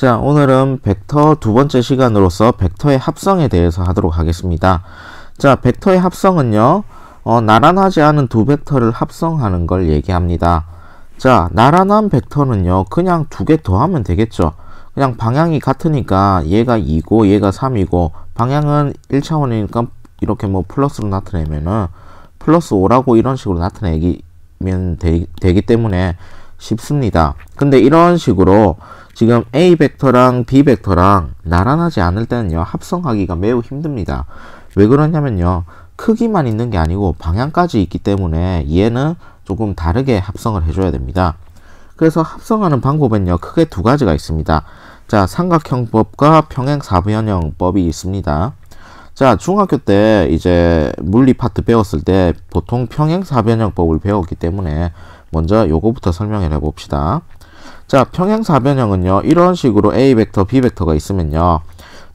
자, 오늘은 벡터 두 번째 시간으로서 벡터의 합성에 대해서 하도록 하겠습니다. 자, 벡터의 합성은요, 어, 나란하지 않은 두 벡터를 합성하는 걸 얘기합니다. 자, 나란한 벡터는요, 그냥 두 개 더하면 되겠죠. 그냥 방향이 같으니까 얘가 2고 얘가 3이고 방향은 1차원이니까 이렇게 뭐 플러스로 나타내면은 플러스 5라고 이런 식으로 나타내기면 되, 되기 때문에 쉽습니다. 근데 이런 식으로 지금 A 벡터랑 B 벡터랑 나란하지 않을 때는요, 합성하기가 매우 힘듭니다. 왜 그러냐면요, 크기만 있는 게 아니고 방향까지 있기 때문에 얘는 조금 다르게 합성을 해줘야 됩니다. 그래서 합성하는 방법은요, 크게 두 가지가 있습니다. 자, 삼각형법과 평행사변형법이 있습니다. 자, 중학교 때 이제 물리 파트 배웠을 때 보통 평행사변형법을 배웠기 때문에 먼저 요거부터 설명을 해봅시다. 자, 평행사변형은요, 이런 식으로 A 벡터, B 벡터가 있으면요,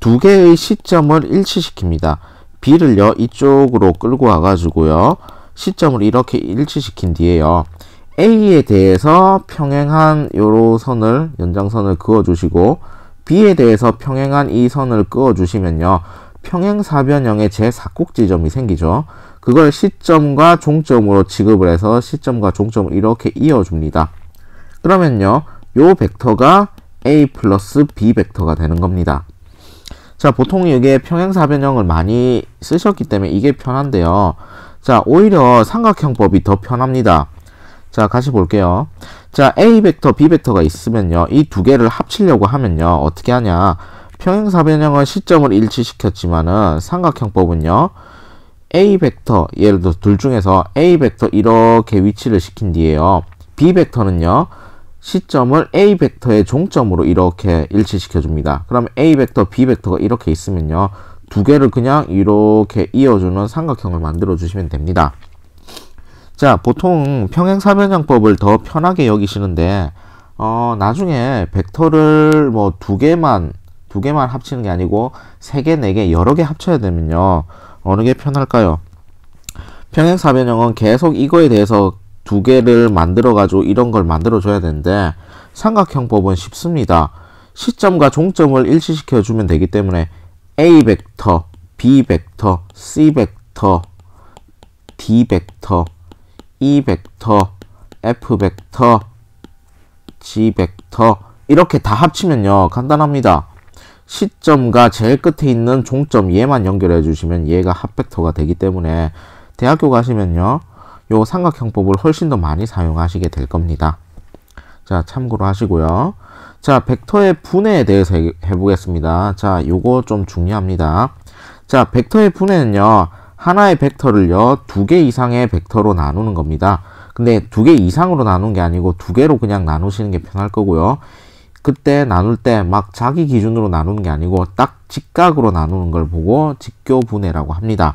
두 개의 시점을 일치시킵니다. B를요, 이쪽으로 끌고 와 가지고요, 시점을 이렇게 일치시킨 뒤에요, A에 대해서 평행한 요로 선을, 연장선을 그어 주시고, B에 대해서 평행한 이 선을 그어 주시면요, 평행사변형의 제4꼭지점이 생기죠. 그걸 시점과 종점으로 취급을 해서 시점과 종점을 이렇게 이어줍니다. 그러면요, 요 벡터가 A 플러스 B 벡터가 되는 겁니다. 자, 보통 이게 평행사변형을 많이 쓰셨기 때문에 이게 편한데요. 자, 오히려 삼각형법이 더 편합니다. 자, 같이 볼게요. 자, A 벡터, B 벡터가 있으면요. 이 두 개를 합치려고 하면요. 어떻게 하냐. 평행사변형은 시점을 일치시켰지만은 삼각형법은요. A 벡터, 예를 들어 둘 중에서 A 벡터 이렇게 위치를 시킨 뒤에요. B 벡터는요. 시점을 A 벡터의 종점으로 이렇게 일치시켜 줍니다. 그럼 A 벡터, B 벡터가 이렇게 있으면요. 두 개를 그냥 이렇게 이어주는 삼각형을 만들어 주시면 됩니다. 자, 보통 평행사변형법을 더 편하게 여기시는데 어, 나중에 벡터를 뭐 두 개만 두 개만 합치는 게 아니고 세 개, 네 개, 여러 개 합쳐야 되면요. 어느 게 편할까요? 평행사변형은 계속 이거에 대해서 두 개를 만들어 가지고 이런 걸 만들어 줘야 되는데 삼각형법은 쉽습니다. 시점과 종점을 일치시켜 주면 되기 때문에 A 벡터, B 벡터, C 벡터, D 벡터, E 벡터, F 벡터, G 벡터 이렇게 다 합치면요. 간단합니다. 시점과 제일 끝에 있는 종점 얘만 연결해 주시면 얘가 합벡터가 되기 때문에 대학교 가시면요. 요 삼각형법을 훨씬 더 많이 사용하시게 될 겁니다. 자, 참고로 하시고요. 자, 벡터의 분해에 대해서 해, 보겠습니다 자, 요거 좀 중요합니다. 자, 벡터의 분해는요. 하나의 벡터를요. 두 개 이상의 벡터로 나누는 겁니다. 근데 두 개 이상으로 나눈 게 아니고 두 개로 그냥 나누시는 게 편할 거고요. 그때 나눌 때 막 자기 기준으로 나누는 게 아니고 딱 직각으로 나누는 걸 보고 직교분해라고 합니다.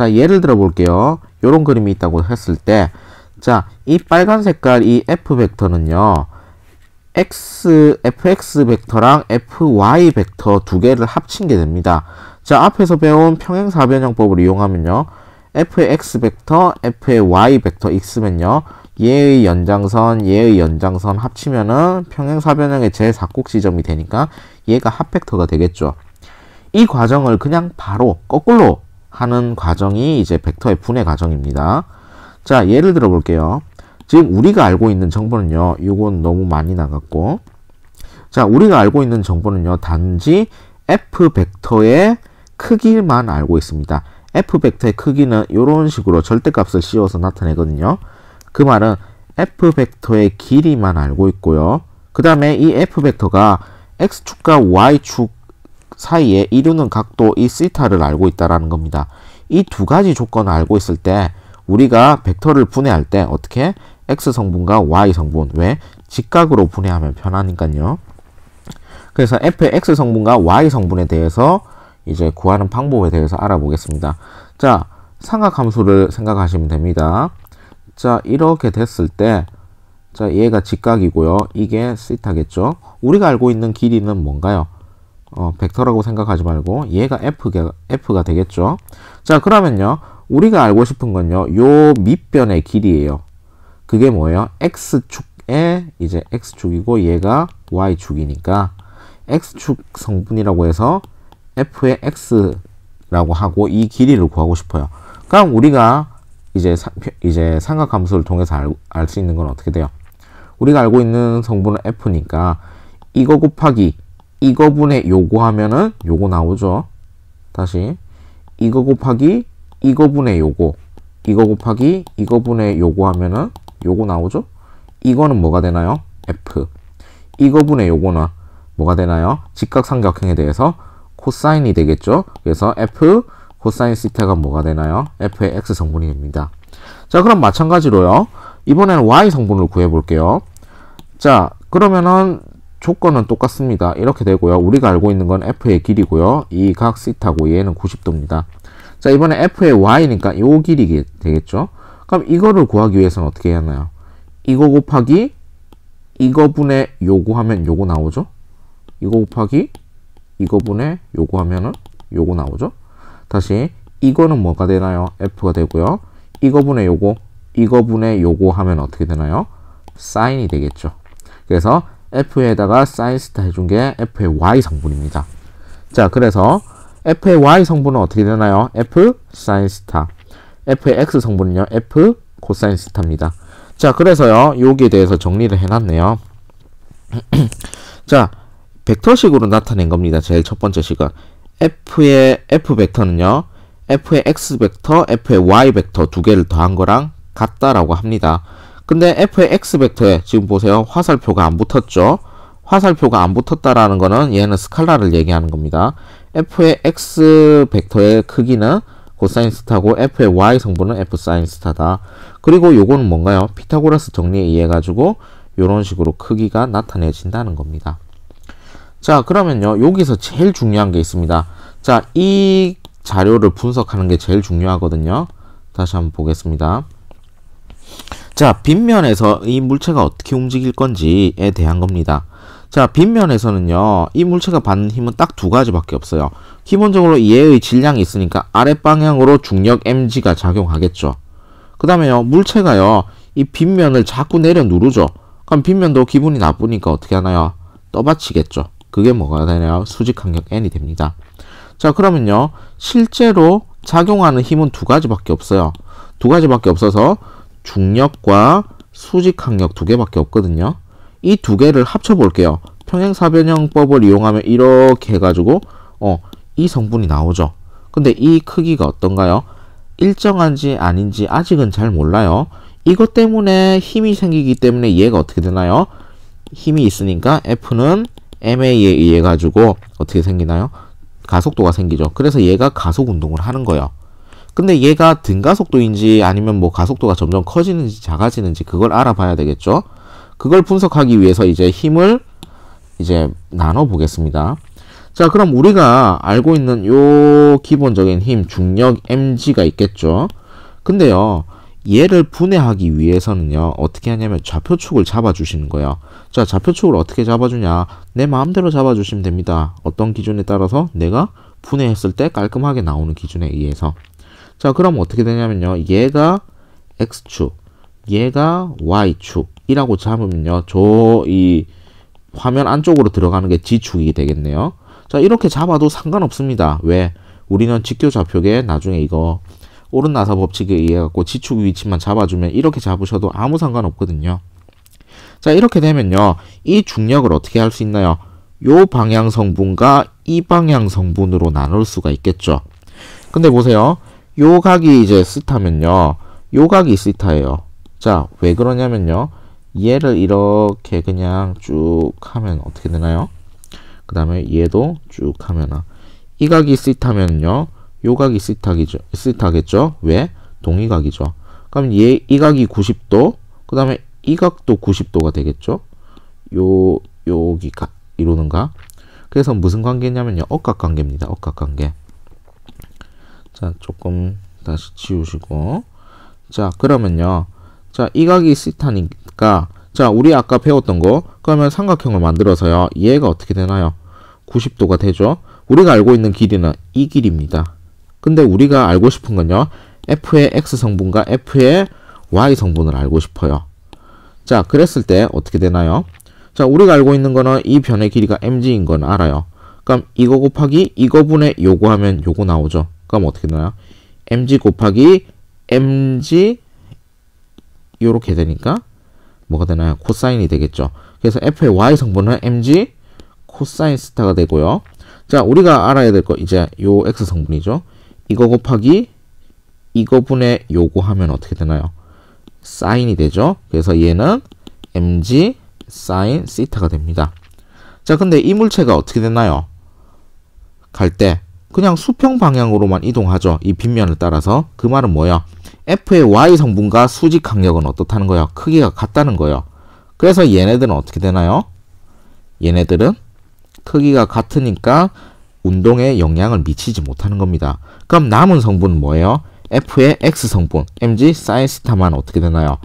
자, 예를 들어 볼게요. 요런 그림이 있다고 했을 때, 자, 이 빨간 색깔 이 F 벡터는요, X, fx 벡터랑 fy 벡터 두 개를 합친 게 됩니다. 자, 앞에서 배운 평행사변형법을 이용하면요, f의 x 벡터, f의 y 벡터 x면요, 얘의 연장선, 얘의 연장선 합치면은 평행사변형의 제4꼭지점이 되니까 얘가 합벡터가 되겠죠. 이 과정을 그냥 바로 거꾸로 하는 과정이 이제 벡터의 분해 과정입니다. 자, 예를 들어 볼게요. 지금 우리가 알고 있는 정보는요. 이건 너무 많이 나갔고. 자, 우리가 알고 있는 정보는요. 단지 f 벡터의 크기만 알고 있습니다. f 벡터의 크기는 이런 식으로 절대값을 씌워서 나타내거든요. 그 말은 f 벡터의 길이만 알고 있고요. 그 다음에 이 f 벡터가 x축과 y축 사이에 이루는 각도 이 시타를 알고 있다라는 겁니다. 이 두 가지 조건을 알고 있을 때 우리가 벡터를 분해할 때 어떻게 x 성분과 y 성분 왜 직각으로 분해하면 편하니까요. 그래서 f의 x 성분과 y 성분에 대해서 이제 구하는 방법에 대해서 알아보겠습니다. 자, 삼각함수를 생각하시면 됩니다. 자, 이렇게 됐을 때 자, 얘가 직각이고요. 이게 시타겠죠. 우리가 알고 있는 길이는 뭔가요? 어, 벡터라고 생각하지 말고 얘가 f가, f가 되겠죠. 자 그러면요. 우리가 알고 싶은 건요. 요 밑변의 길이에요. 그게 뭐예요? x축에 이제 x축이고 얘가 y축이니까 x축 성분이라고 해서 f의 x라고 하고 이 길이를 구하고 싶어요. 그럼 우리가 이제 사, 이제 삼각함수를 통해서 알 수 있는 건 어떻게 돼요? 우리가 알고 있는 성분은 f니까 이거 곱하기 이거분의 요거 하면은 요거 나오죠. 다시 이거 곱하기 이거분의 요거 이거 곱하기 이거분의 요거 하면은 요거 나오죠. 이거는 뭐가 되나요? f 이거분의 요거는 뭐가 되나요? 직각삼각형에 대해서 코사인이 되겠죠. 그래서 f 코사인 세타가 뭐가 되나요? f의 x 성분이 됩니다. 자 그럼 마찬가지로요. 이번에는 y 성분을 구해 볼게요. 자 그러면은 조건은 똑같습니다. 이렇게 되고요. 우리가 알고 있는 건 f의 길이고요. 이 각 세타고 얘는 90도입니다. 자 이번에 f의 y니까 이 길이 되겠죠. 그럼 이거를 구하기 위해서는 어떻게 해야 하나요? 이거 곱하기 이거 분의 요거 하면 요거 나오죠. 이거 곱하기 이거 분의 요거 하면은 요거 나오죠. 다시 이거는 뭐가 되나요? f가 되고요. 이거 분의 요거 이거 분의 요거 하면 어떻게 되나요? 사인이 되겠죠. 그래서 f에다가 사인 스타 해준 게 f의 y 성분입니다. 자, 그래서 f의 y 성분은 어떻게 되나요? f 사인 스타. f의 x 성분은요, f 코사인 스타입니다. 자, 그래서요, 여기에 대해서 정리를 해놨네요. 자, 벡터식으로 나타낸 겁니다. 제일 첫 번째 식은. f의 f 벡터는요, f의 x 벡터, f의 y 벡터 두 개를 더한 거랑 같다라고 합니다. 근데 f의 x 벡터에 지금 보세요. 화살표가 안 붙었죠. 화살표가 안 붙었다라는 거는 얘는 스칼라를 얘기하는 겁니다. f의 x 벡터의 크기는 코사인 스타고 f의 y 성분은 f 사인 스타다. 그리고 요거는 뭔가요? 피타고라스 정리에 의해 가지고 이런 식으로 크기가 나타내진다는 겁니다. 자, 그러면요. 여기서 제일 중요한 게 있습니다. 자, 이 자료를 분석하는 게 제일 중요하거든요. 다시 한번 보겠습니다. 자, 빗면에서 이 물체가 어떻게 움직일 건지에 대한 겁니다. 자, 빗면에서는요, 이 물체가 받는 힘은 딱 두 가지밖에 없어요. 기본적으로 얘의 질량이 있으니까 아랫방향으로 중력 mg가 작용하겠죠. 그 다음에요, 물체가요, 이 빗면을 자꾸 내려 누르죠. 그럼 빗면도 기분이 나쁘니까 어떻게 하나요? 떠받치겠죠. 그게 뭐가 되나요? 수직항력 n이 됩니다. 자, 그러면요, 실제로 작용하는 힘은 두 가지밖에 없어요. 두 가지밖에 없어서 중력과 수직 항력 두 개밖에 없거든요. 이 두 개를 합쳐 볼게요. 평행사변형법을 이용하면 이렇게 해가지고 어, 이 성분이 나오죠. 근데 이 크기가 어떤가요? 일정한지 아닌지 아직은 잘 몰라요. 이것 때문에 힘이 생기기 때문에 얘가 어떻게 되나요? 힘이 있으니까 F는 MA에 의해 가지고 어떻게 생기나요? 가속도가 생기죠. 그래서 얘가 가속 운동을 하는 거예요. 근데 얘가 등가속도인지 아니면 뭐 가속도가 점점 커지는지 작아지는지 그걸 알아봐야 되겠죠. 그걸 분석하기 위해서 이제 힘을 이제 나눠 보겠습니다. 자, 그럼 우리가 알고 있는 요 기본적인 힘, 중력 mg가 있겠죠. 근데요, 얘를 분해하기 위해서는요, 어떻게 하냐면 좌표축을 잡아주시는 거예요. 자, 좌표축을 어떻게 잡아주냐? 내 마음대로 잡아주시면 됩니다. 어떤 기준에 따라서 내가 분해했을 때 깔끔하게 나오는 기준에 의해서. 자, 그럼 어떻게 되냐면요. 얘가 X축, 얘가 Y축이라고 잡으면요. 저 이 화면 안쪽으로 들어가는 게 G축이 되겠네요. 자, 이렇게 잡아도 상관없습니다. 왜? 우리는 직교 좌표계 나중에 이거 오른 나사 법칙에 의해 갖고 G축 위치만 잡아주면 이렇게 잡으셔도 아무 상관없거든요. 자, 이렇게 되면요. 이 중력을 어떻게 할 수 있나요? 요 방향 성분과 이 방향 성분으로 나눌 수가 있겠죠. 근데 보세요. 요 각이 이제 스타면요. 요 각이 스타예요. 자, 왜 그러냐면요. 얘를 이렇게 그냥 쭉 하면 어떻게 되나요? 그 다음에 얘도 쭉 하면은 이 각이 스타면요. 요 각이 스타겠죠. 스타겠죠? 왜? 동의각이죠. 그럼 얘, 이 각이 90도, 그 다음에 이 각도 90도가 되겠죠? 요, 여기가 이루는가? 그래서 무슨 관계냐면요. 억각 관계입니다. 억각 관계. 자, 조금 다시 지우시고. 자, 그러면요. 자, 이 각이 시타니까, 자, 우리 아까 배웠던 거, 그러면 삼각형을 만들어서요. 얘가 어떻게 되나요? 90도가 되죠? 우리가 알고 있는 길이는 이 길입니다. 근데 우리가 알고 싶은 건요. f의 x 성분과 f의 y 성분을 알고 싶어요. 자, 그랬을 때 어떻게 되나요? 자, 우리가 알고 있는 거는 이 변의 길이가 mg인 건 알아요. 그럼 이거 곱하기 이거 분의 요거 하면 요거 나오죠. 그럼 어떻게 되나요? mg 곱하기 mg 요렇게 되니까 뭐가 되나요? 코사인이 되겠죠. 그래서 f의 y 성분은 mg 코사인 스타가 되고요. 자, 우리가 알아야 될 거 이제 요 x 성분이죠. 이거 곱하기 이거 분의 요거 하면 어떻게 되나요? 사인이 되죠. 그래서 얘는 mg 사인 시타가 됩니다. 자, 근데 이 물체가 어떻게 되나요? 갈 때 그냥 수평 방향으로만 이동하죠. 이 빗면을 따라서. 그 말은 뭐야? f의 y 성분과 수직 항력은 어떻다는 거야? 크기가 같다는 거예요. 그래서 얘네들은 어떻게 되나요? 얘네들은 크기가 같으니까 운동에 영향을 미치지 못하는 겁니다. 그럼 남은 성분은 뭐예요? F의 X 성분, mg 사인 시타만 어떻게 되나요?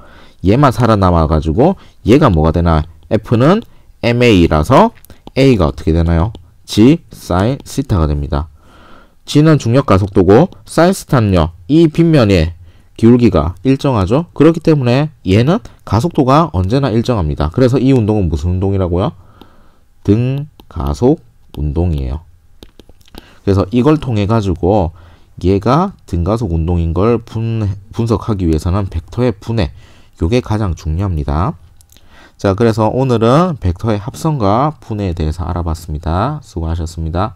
얘만 살아남아가지고 얘가 뭐가 되나? F는 MA라서 A가 어떻게 되나요? G 사인 시타가 됩니다. G는 중력 가속도고 시타는요. 이 빗면의 기울기가 일정하죠. 그렇기 때문에 얘는 가속도가 언제나 일정합니다. 그래서 이 운동은 무슨 운동이라고요? 등 가속 운동이에요. 그래서 이걸 통해 가지고 얘가 등가속 운동인 걸 분, 분석하기 위해서는 벡터의 분해 요게 가장 중요합니다. 자, 그래서 오늘은 벡터의 합성과 분해에 대해서 알아봤습니다. 수고하셨습니다.